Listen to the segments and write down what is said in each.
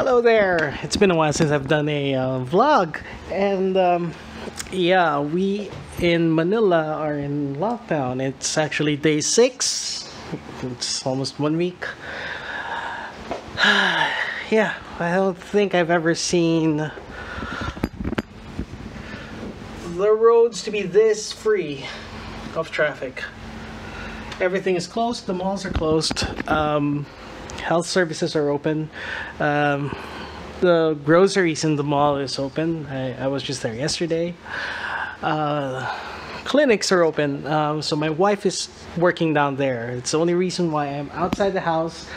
Hello there. It's been a while since I've done a uh, vlog, and um, yeah, we in Manila are in lockdown. It's actually day six. It's almost one week. yeah, I don't think I've ever seen the roads to be this free of traffic. Everything is closed. The malls are closed. Um, health services are open. Um, the groceries in the mall is open. I, I was just there yesterday. Uh, clinics are open. Um, so my wife is working down there. It's the only reason why I'm outside the house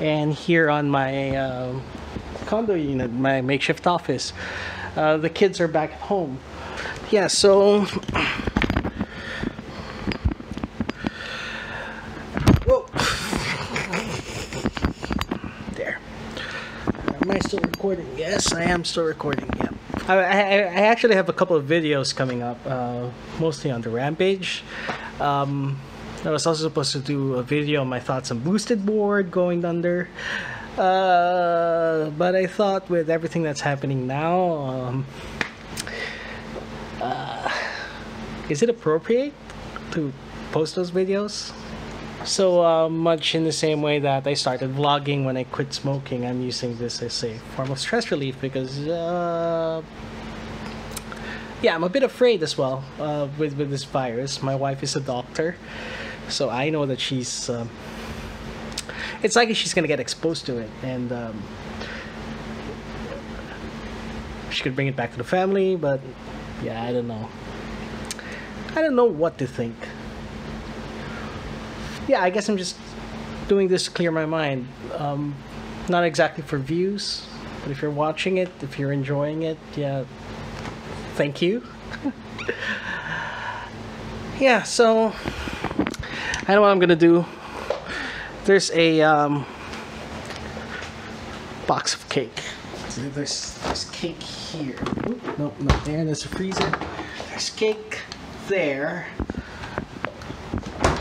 and here on my uh, condo unit, my makeshift office. Uh, the kids are back at home. Yeah, so Whoa. There. Am I still recording? Yes, I am still recording. Yeah. I, I, I actually have a couple of videos coming up, uh, mostly on the Rampage. Um, I was also supposed to do a video on my thoughts on Boosted Board going under. Uh, but I thought with everything that's happening now, um, uh, is it appropriate to post those videos? So uh, much in the same way that I started vlogging when I quit smoking, I'm using this as a form of stress relief because, uh, yeah, I'm a bit afraid as well uh, with with this virus. My wife is a doctor, so I know that she's. Um, it's likely she's gonna get exposed to it, and um, she could bring it back to the family. But yeah, I don't know. I don't know what to think yeah, I guess I'm just doing this to clear my mind. Um, not exactly for views, but if you're watching it, if you're enjoying it, yeah, thank you. yeah, so I know what I'm gonna do. There's a um, box of cake. There's, there's cake here. Nope, not there. There's a freezer. There's cake there.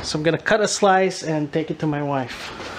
So I'm gonna cut a slice and take it to my wife.